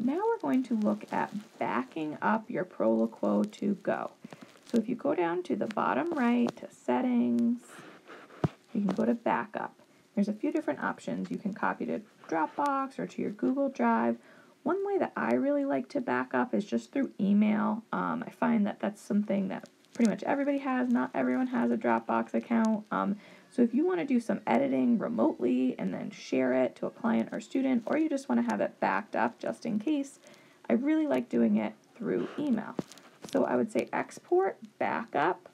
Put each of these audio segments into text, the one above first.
now we're going to look at backing up your Proloquo2Go. So if you go down to the bottom right to settings, you can go to backup. There's a few different options. You can copy to Dropbox or to your Google Drive. One way that I really like to back up is just through email. Um, I find that that's something that pretty much everybody has. Not everyone has a Dropbox account. Um, so if you want to do some editing remotely and then share it to a client or student, or you just want to have it backed up just in case, I really like doing it through email. So I would say export, backup.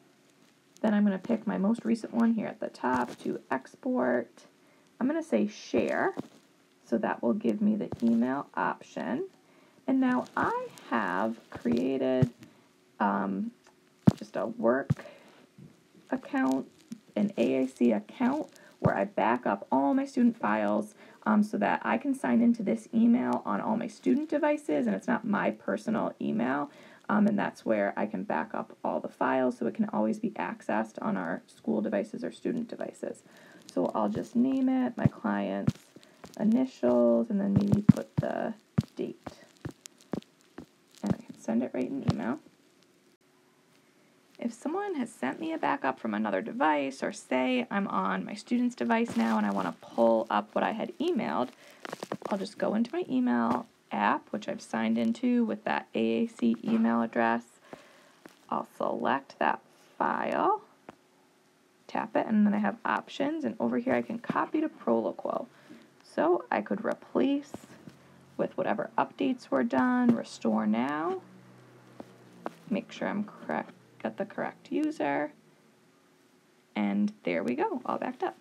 Then I'm going to pick my most recent one here at the top to export. I'm going to say share. So that will give me the email option. And now I have created um, just a work account an AAC account where I back up all my student files um, so that I can sign into this email on all my student devices and it's not my personal email. Um, and that's where I can back up all the files so it can always be accessed on our school devices or student devices. So I'll just name it my client's initials and then maybe put the date. And I can send it right in email. If someone has sent me a backup from another device, or say I'm on my student's device now and I want to pull up what I had emailed, I'll just go into my email app, which I've signed into with that AAC email address. I'll select that file, tap it, and then I have options, and over here I can copy to Proloquo. So I could replace with whatever updates were done, restore now, make sure I'm correct Get the correct user. And there we go, all backed up.